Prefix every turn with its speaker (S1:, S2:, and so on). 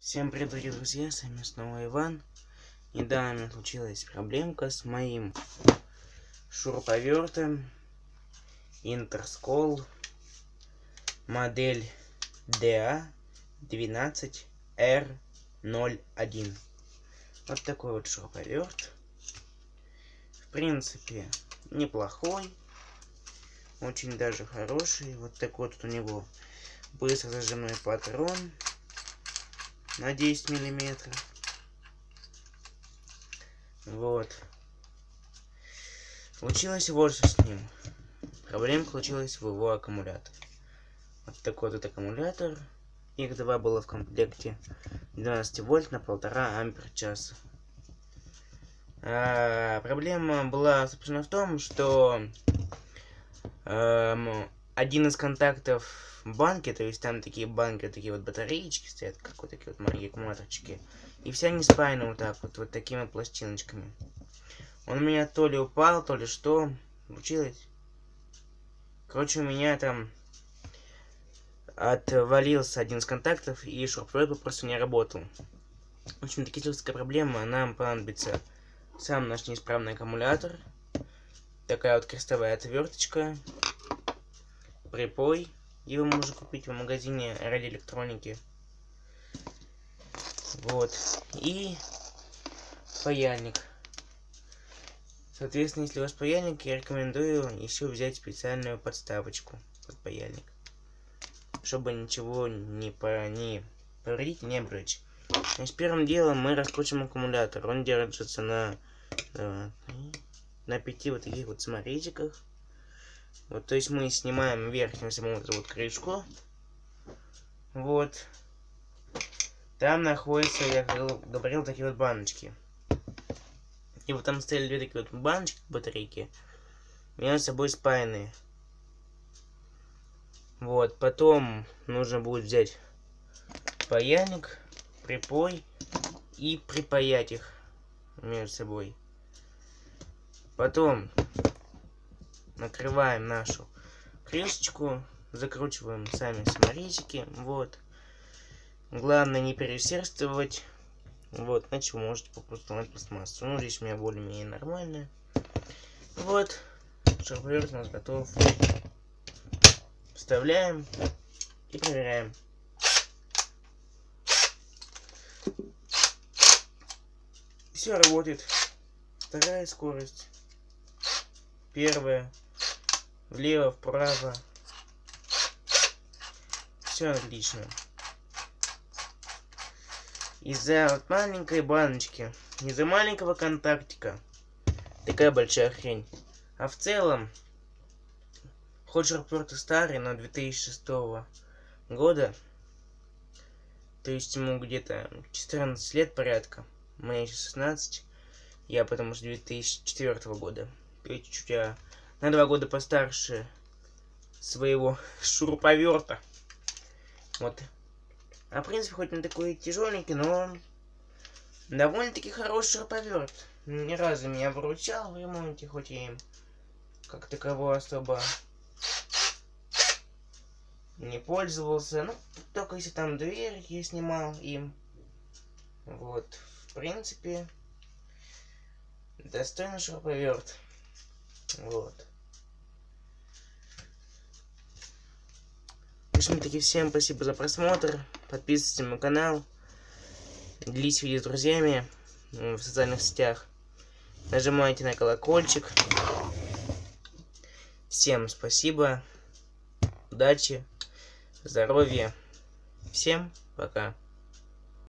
S1: Всем привет, дорогие друзья, с вами снова Иван. Недавно случилась проблемка с моим шуруповертом Интерскол модель DA12R01. Вот такой вот шуруповерт. В принципе, неплохой. Очень даже хороший. Вот такой вот у него быстро зажимной патрон на 10 миллиметров. Вот. Случилось вот что с ним. Проблема случилась в его аккумуляторе. Вот такой вот аккумулятор. Их два было в комплекте. 12 вольт на полтора ампер часа. Проблема была, собственно, в том, что эм, один из контактов банки, то есть там такие банки, такие вот батареечки стоят, как вот такие вот маленькие аккумуляторчики. И все они спаяны вот так вот, вот такими пластиночками. Он у меня то ли упал, то ли что. Случилось. Короче, у меня там отвалился один из контактов, и шуруповерт просто не работал. В общем, такая проблема. Нам понадобится сам наш неисправный аккумулятор. Такая вот крестовая отверточка. Припой его можно купить в магазине радиоэлектроники. Вот. И паяльник. Соответственно, если у вас паяльник, я рекомендую еще взять специальную подставочку под паяльник. Чтобы ничего не, по, не повредить, не обречь. Значит, первым делом мы раскручиваем аккумулятор. Он держится на, э, на пяти вот таких вот саморезиках. Вот, то есть мы снимаем верхнюю саму эту вот крышку. Вот. Там находятся, я говорил, такие вот баночки. И вот там стояли две такие вот баночки, батарейки. Между собой спаянные. Вот, потом нужно будет взять паяльник, припой и припаять их между собой. Потом накрываем нашу крышечку, закручиваем сами саморезики, вот. Главное не переусердствовать, вот, иначе вы можете попросту ломать пластмассу. Ну, здесь у меня более-менее нормально. Вот, шуруповерт у нас готов. Вставляем и проверяем. Все работает. Вторая скорость. Первая влево, вправо. Все отлично. Из-за вот маленькой баночки, из-за маленького контактика, такая большая хрень. А в целом, хоть шуруповерт старый, но 2006 года, то есть ему где-то 14 лет порядка, мне сейчас 16, я потому что 2004 года, чуть-чуть я на два года постарше своего шуруповерта. Вот. А в принципе, хоть он такой тяжеленький, но довольно-таки хороший шуруповерт. Ни разу меня выручал в ремонте, хоть я им как таково особо не пользовался. Ну, только если там дверь я снимал им. Вот, в принципе, достойный шуруповерт. Вот. Общем таки, всем спасибо за просмотр. Подписывайтесь на мой канал. Делитесь видео с друзьями в социальных сетях. Нажимайте на колокольчик. Всем спасибо. Удачи. Здоровья. Всем пока.